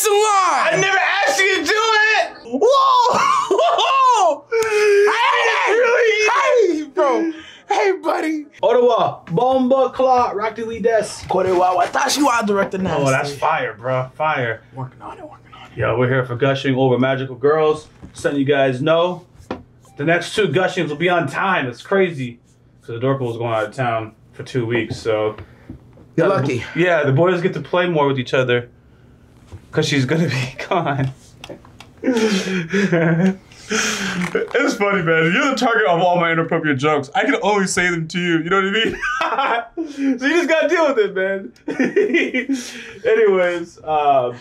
next in line. I never asked you to do it. Whoa! Whoa! Hey, Really? hey, bro. Hey, buddy. Ottawa, bomba clock, Rock D Lee Des. Korewa watashi wa director now. Oh, that's fire, bro. Fire. Working on it, working on it. Yo, we're here for gushing over magical girls. Just letting you guys know, the next two gushings will be on time. It's crazy. So the Dorkle was going out of town for two weeks. So You're lucky. yeah, the boys get to play more with each other because she's gonna be gone. It's funny, man. You're the target of all my inappropriate jokes. I can only say them to you. You know what I mean? so you just gotta deal with it, man. Anyways, um,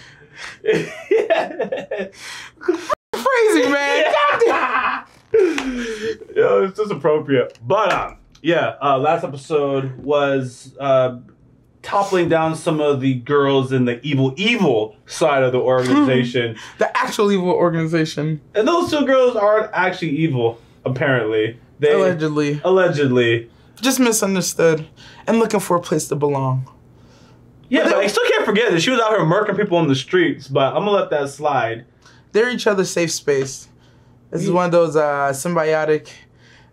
Crazy, man. Yo, it's just appropriate. But um, yeah, uh, last episode was uh, toppling down some of the girls in the evil, evil side of the organization, the actual evil organization. and those two girls aren't actually evil. Apparently, they Allegedly. allegedly. Just misunderstood and looking for a place to belong. Yeah, But but they- I still can't forget that she was out here murking people on the streets. But I'm gonna let that slide. They're each other's safe space. This is one of those uh, symbiotic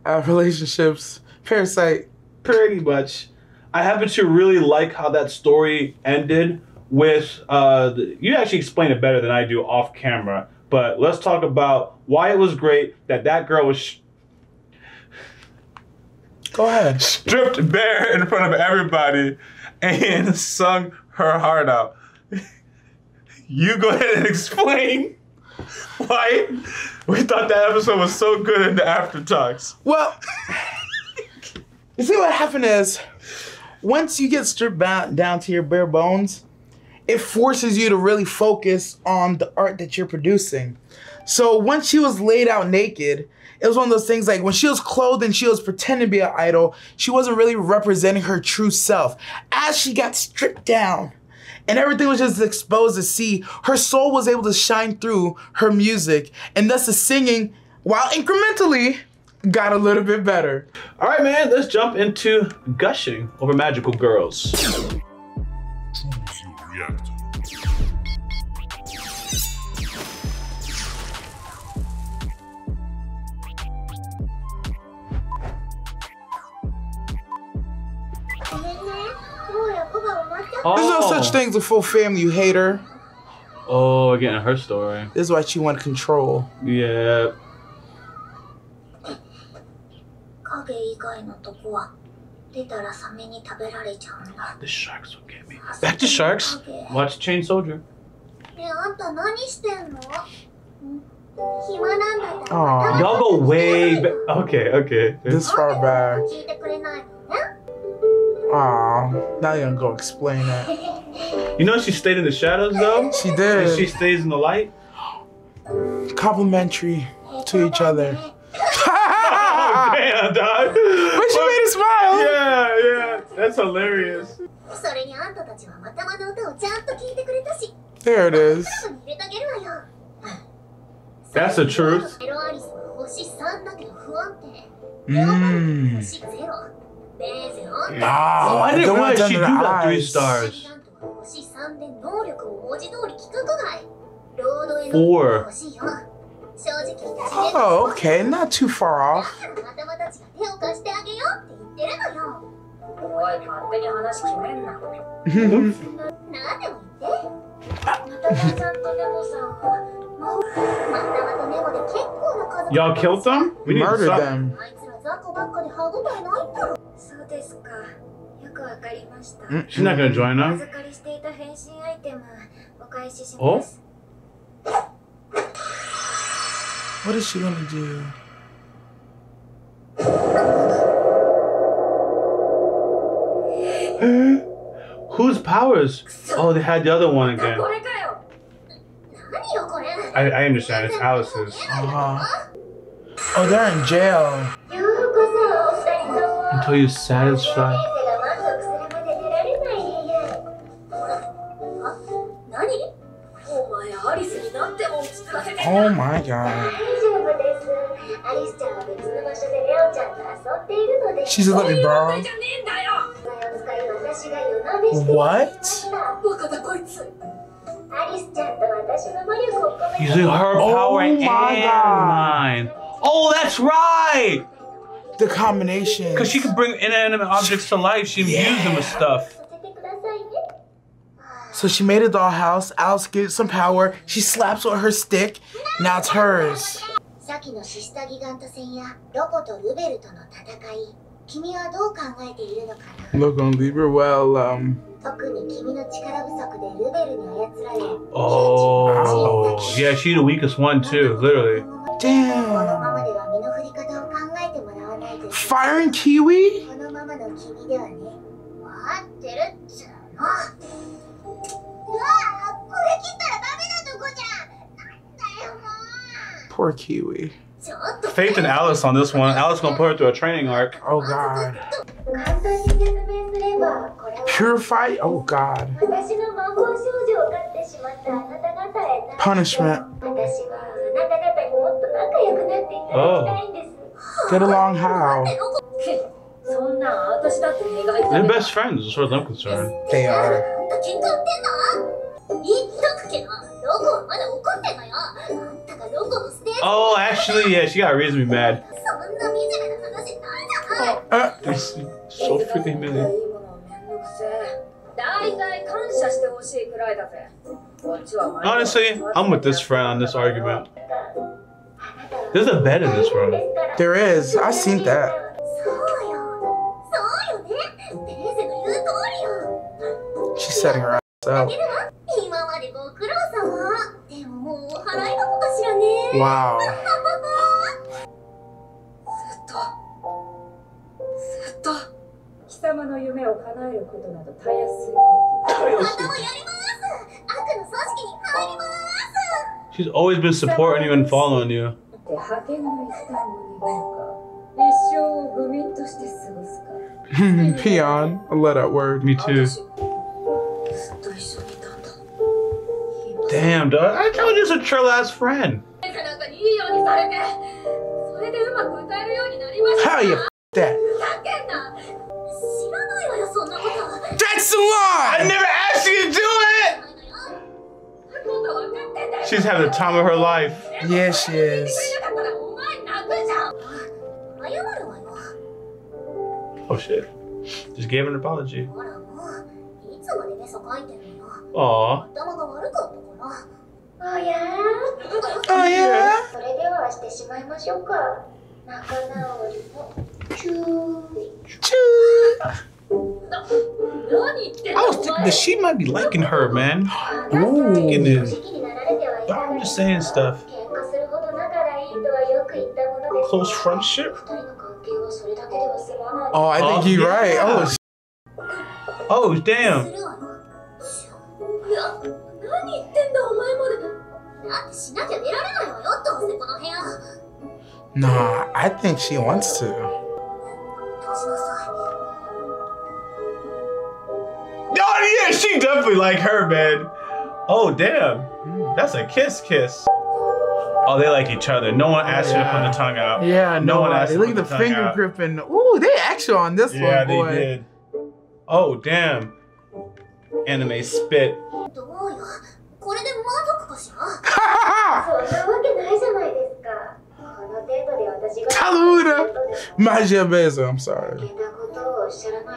uh, relationships. Parasite. pretty much. I happen to really like how that story ended with uh the, you actually explain it better than I do off camera. But let's talk about why it was great that that girl was sh- Go ahead. Stripped bare in front of everybody and sung her heart out. You go ahead and explain why we thought that episode was so good in the after talks. Well, you see what happened is once you get stripped down to your bare bones, it forces you to really focus on the art that you're producing. So once she was laid out naked, it was one of those things like when she was clothed and she was pretending to be an idol, she wasn't really representing her true self. As she got stripped down, and everything was just exposed to see, her soul was able to shine through her music, and thus the singing, while incrementally, got a little bit better. All right, man. Let's jump into gushing over magical girls. Reactor. There's no such oh. thing as a full family, you hater. Oh, again, her story. This is why she want control. Yeah. 以外のとこは出たらサメに食べられちゃうんだ The sharks will get me. Back to sharks. 影 Watch Chain Soldier. ねえあんた何してんのん暇なんだったら Aw. Y'all go way back. Okay, okay. This far back. 聞いてくれないのね Aw, now you're gonna go explain that. You know she stayed in the shadows though. She And did. she stays in the light. Complimentary to each other. That's hilarious. There it is. That's the truth. Mm. Ah, what did why she do that three stars? Four. Oh, okay, not too far off. い、勝手に話決めんな。何でも言ってまたまさんとネモさん？はもうまたまとネモで結構な数 Y'all killed them? We Murdered them. あいつら雑魚ばっかで歯応えないんだろそうですか。よくわかりました。She's not gonna join お them. 預かりしていた変身アイテム、お返ししおます。What is she gonna do? Whose powers? Oh, they had the other one again. I, I understand. It's Alice's. Uh-huh. Oh, they're in jail. Until you satisfy. Oh my god. She's a little bro. What? Using her oh power and mine. Oh, that's right. The combination. Because she can bring inanimate objects to life. She imbues yeah. them with stuff. So she made a dollhouse. Alice gives some power. She slaps with her stick. Now it's hers. 先のシスタギガント戦やロコとルベルとの戦い君はどう考えているのかな Look on Libra. Well, um, 特に君の力不足でルベルに操られ Oh. Yeah, she's the weakest one, too. Literally. この damn. ままでは身の振り方を考えてもらわないと Firing Kiwi? このままの君ではね待ってるっつうのうわあこれ切ったらダメなとこじゃんなんだよも Poor Kiwi. faith in Alice on this one. Alice gonna put her through a training arc. Oh God. Purify. Oh God. Punishment. Oh. Get along how? They're best friends, as far as I'm concerned. They are. Oh, actually, yeah, she got a reason to be mad. そんな惨めな話ないじゃない Uh, It's so freaking humiliating. 大体感謝してほしいくらいだぜ。こっちは Honestly, I'm with this friend on this argument. There's a bed in this room. there is. I seen that. そうよそうよねテレーゼの言う通りよ She's setting her ass up. Wow. ずっと、ずっと、貴様の夢を叶えることなどたやすいこまたもやります悪の組織に入ります She's always been supporting you and following you. と。で、派遣の一端を担うか、一生を愚民として過ごすか。 Peon. I love that word. Me too. 私ずっと一緒にいたんだ。 Damn, dog. I told you it's a trill ass friend. 背中にいいようにされて、それでうまく歌えるようになりました How you f- that? ふざけんな知らないわよそんなこと That's the lie! never asked you to do it! ことわかってんだよ She's having the time of her life. Yeah, she is. だからお前泣くじゃん謝るわよ Oh shit. Just gave an apology. ほらもういつまでメソ書いてんのよ Aw. してしまいましょうか仲直りもチューイ Choo. 何言ってん I の was thinking that she might be liking her, man. Ooh. Goodness. 時期になられてはいかが I'm で just す saying stuff. 喧嘩するほど仲がいいとはよく言ったものです Close friendship? 二人の関係はそれだけでは済まない Oh, I think Oh, you're right. yeah. Oh, sh- Oh, な damn. しなきゃ出られないわよどうせこの部屋 nah. I think she wants to. どうしなさ Oh, yeah, she definitely like her, man. Oh, damn. That's a kiss kiss. Oh, they like each other. No one asked her to put the tongue out. Yeah, No no, one one asked to Look at put the the tongue finger out. gripping. Ooh, they action on this Yeah, one, they boy. did. Oh, damn. Anime spit. Tallulah! magia your I'm sorry.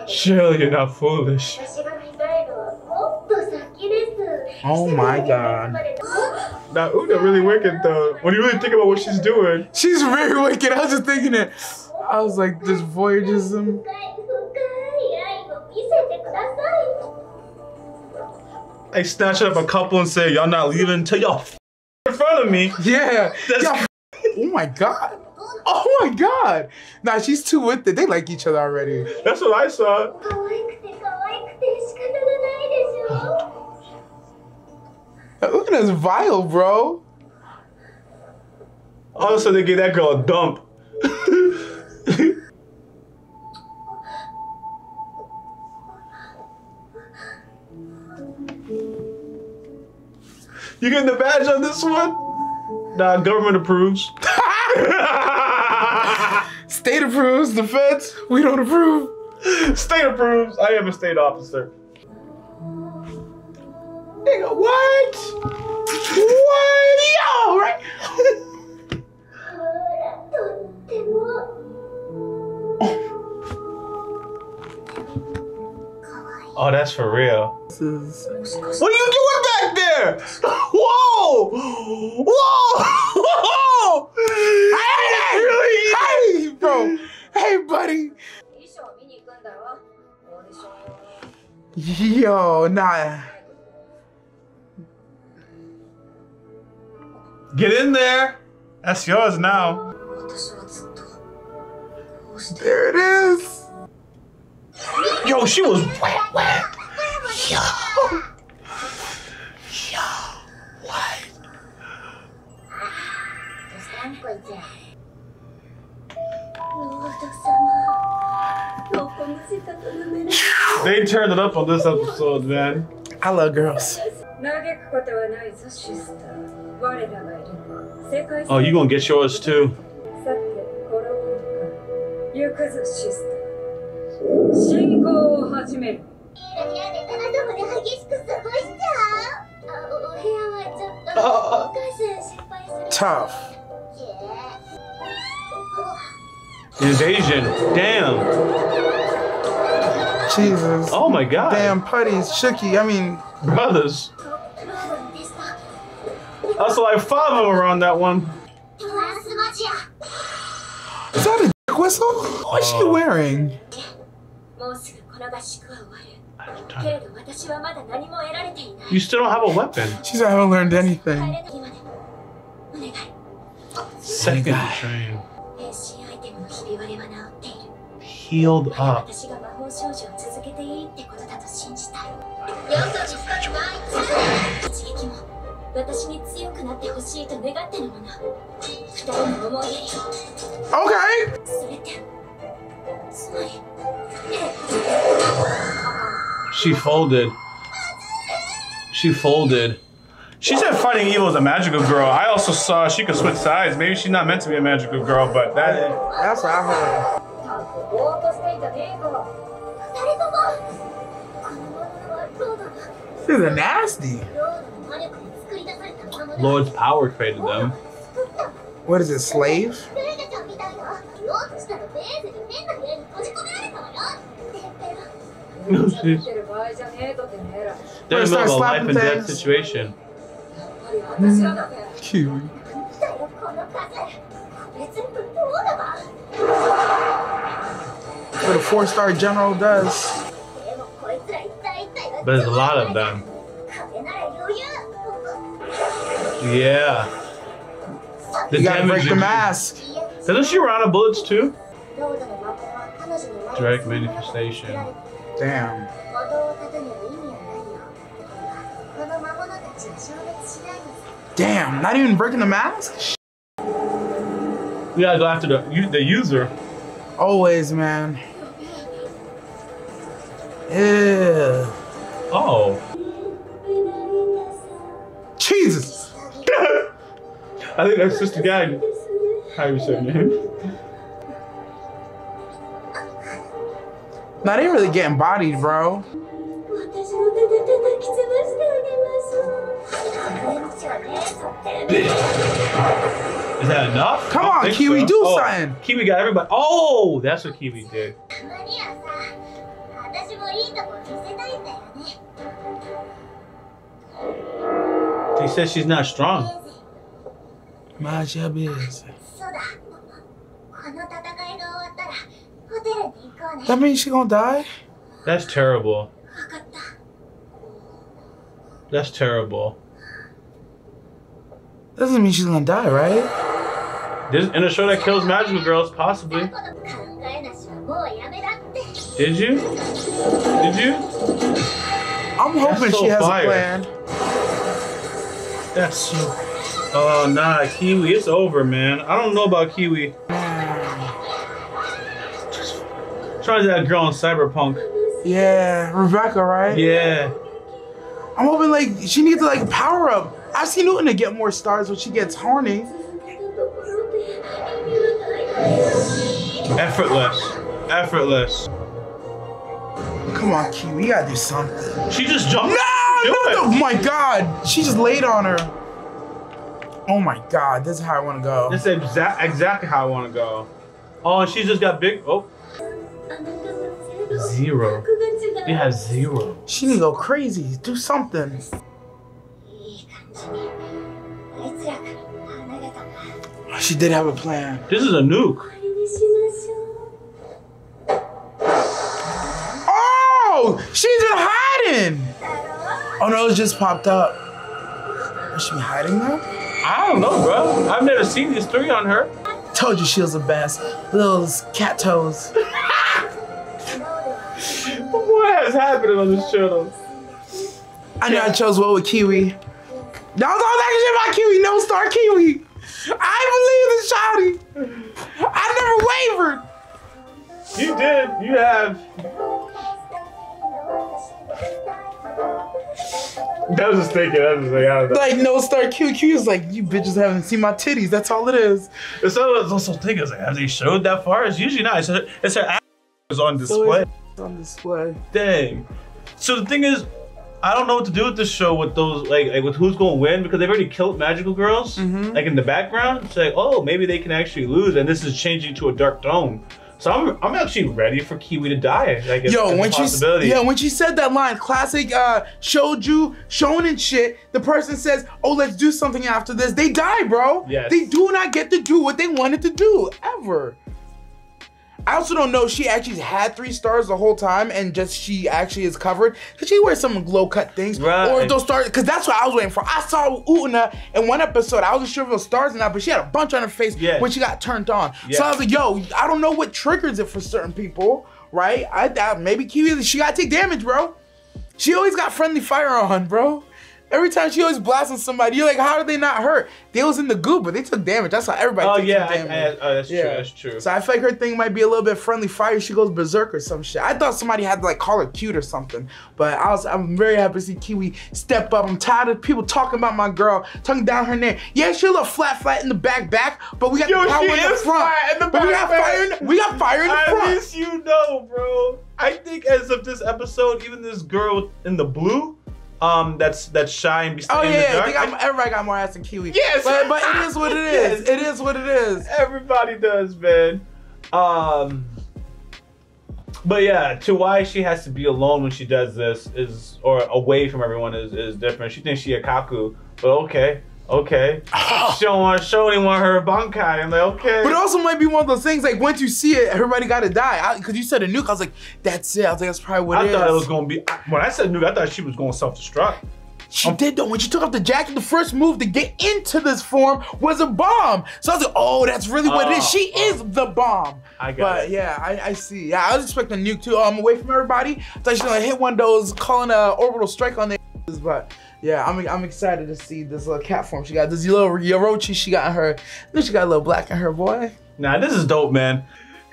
Surely you're not foolish. Oh my god. Now Una really wicked though. When you really think about what she's doing. She's very wicked. I was just thinking it. I was like, this voyagism. I snatch up a couple and say, y'all not leaving till y'all in front of me. Yeah. yeah. oh my God. Oh my God. Nah, she's too with it. They like each other already. That's what I saw. Look at this vile, bro. Also, they gave that girl a dump. You getting the badge on this one? Nah, government approves. state approves, defense, we don't approve. State approves, I am a state officer. Nigga, what? What? Yo, right? oh, that's for real. What are you doing back there? whoa, whoa, hey, hey, bro, hey, buddy. Yo, nah. Get in there. That's yours now. There it is. Yo, she was wet, wet. Yo. They turned it up on this episode, man. I love girls. Oh, you gonna get yours too. Uh, tough. He's Asian. Damn. Jesus. Oh my God. Damn putties, Shooky. I mean, brothers. That's like five of them around that one. Is that a dick whistle? What's she oh. wearing? You still don't have a weapon. She's I haven't learned anything. Second train. Healed up. 私が魔法少女を続けていいってことだと信じたいよそに深くない一撃も私に強くなってほしいと願ってのもの二人の思いやり Okay. それってつまり She folded. She folded. She said fighting evil is a magical girl. I also saw she could switch sides. Maybe she's not meant to be a magical girl, but that That's what I heard. This is nasty. Lord's power created them. What is it, slave? No. They're in the middle of a life and death situation. Mm. Cute. What a four-star general does. There's a lot of them. Yeah. The you gotta break the mask. Doesn't she run out of bullets too? Direct manifestation. Damn. Damn, not even breaking the mask? We gotta go after the, the user. Always, man. Yeah. Oh. Jesus! I think that's just a gag. How you say name? Now they really getting bodied, bro. Is that enough? Come on, Kiwi, so. do oh, something. Kiwi got everybody. Oh, that's what Kiwi did. says she's not strong. Mind is. That means she's gonna die? That's terrible. That's terrible. Doesn't mean she's gonna die, right? In a show that kills magical girls, possibly. Did you? Did you? I'm hoping she has fire. a plan. That's so. Oh, nah, Kiwi, it's over, man. I don't know about Kiwi. Try that girl on Cyberpunk. Yeah, Rebecca, right? Yeah. I'm hoping like she needs to like power up. I see Newton to get more stars when she gets horny. Effortless. Effortless. Come on, Kiwi, you gotta do something. She just jumped. No! do it. Oh my god, she just laid on her. Oh my god, this is how I want to go. This is exa exactly how I want to go. Oh, she's she just got big. Oh. Zero. We have zero. She need to go crazy. Do something. She did have a plan. This is a nuke. Oh, she's been hiding. Oh no, it just popped up. Is she hiding now? I don't know, bro. I've never seen these three on her. Told you she was the best. Little cat toes. What has happened on this channel? I know I chose well with Kiwi. No, don't shit about Kiwi. No star Kiwi. I believe in Shouty. I never wavered. You did. You have. That was just thinking. That was just like, I don't. Like no star QQ is like you bitches haven't seen my titties. That's all it is. It's also, also thinking, like, have they showed that far? It's usually not. It's her, it's her ass is on display. It's on display. Dang. So the thing is, I don't know what to do with this show with those like, like with who's going to win because they've already killed magical girls Mhm. like in the background. It's like oh maybe they can actually lose and this is changing to a dark tone. So I'm I'm actually ready for Kiwi to die. Like it's, Yo, it's when she possibility. yeah, when she said that line, classic uh showju, shonen shit, the person says, Oh, let's do something after this. They die, bro. Yes. They do not get to do what they wanted to do, ever. I also don't know if she actually had three stars the whole time and just she actually is covered. Cause she wears some glow cut things. Right. Or those stars, cause that's what I was waiting for. I saw Utena in one episode. I wasn't sure if it was stars or not, but she had a bunch on her face Yes. when she got turned on. Yes. So I was like, yo, I don't know what triggers it for certain people, right? I thought maybe Kiwi, she gotta take damage, bro. She always got friendly fire on, bro. Every time she always blasting somebody, you're like, how did they not hurt? They was in the goo, but they took damage. That's how everybody Oh yeah, I, damage. I, oh, that's Yeah. true. That's true. So I feel like her thing might be a little bit friendly fire. She goes berserk or some shit. I thought somebody had to like call her cute or something. But I was I'm very happy to see Kiwi step up. I'm tired of people talking about my girl, talking down her name. Yeah, she a little flat flat in the back back, but we got Yo, the power in the front. in the but we back got fire in we got fire in the At front. least you know, bro. I think as of this episode, even this girl in the blue, um, that's that's shy and be Oh yeah, the got, everybody got more ass than Kiwi. Yes. but but it is what it is. Yes. It is what it is. Everybody does, man. Um, but yeah, to why she has to be alone when she does this is, or away from everyone is, is different. She thinks she a kaku, but okay, okay. she don't want to show anyone her bankai. I'm like, okay. But it also might be one of those things like once you see it, everybody got to die. Because you said a nuke, I was like, that's it. I was like, that's probably what I it thought it was gonna be when I said nuke. I thought she was going self destruct. She did though. When she took off the jacket, the first move to get into this form was a bomb. So I was like, oh, that's really what it is. Oh, She is the bomb. I got But it. yeah, I, I see. Yeah, I was expecting a nuke too. Oh, I'm away from everybody. I thought she was gonna hit one of those, calling a orbital strike on their but yeah, I'm I'm excited to see this little cat form she got. This little Yoruichi she got in her. Then she got a little black in her boy. Nah, this is dope, man.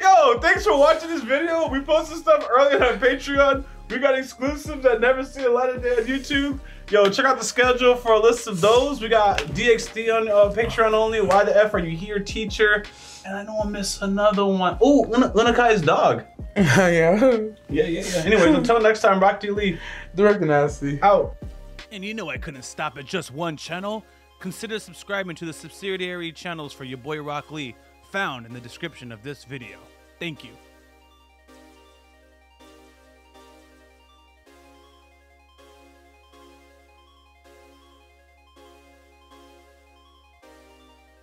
Yo, thanks for watching this video. We posted stuff earlier on Patreon. We got exclusives that never see a light of day on YouTube. Yo, check out the schedule for a list of those. We got DXD on uh, Patreon only. Why the F are you here, teacher? And I know I missed another one. Oh, Luna, Luna dog. yeah, Yeah, yeah, yeah. Anyways, until next time, Rock D Lee director nasty. out. And you know I couldn't stop at just one channel? Consider subscribing to the subsidiary channels for your boy Rock Lee, found in the description of this video. Thank you.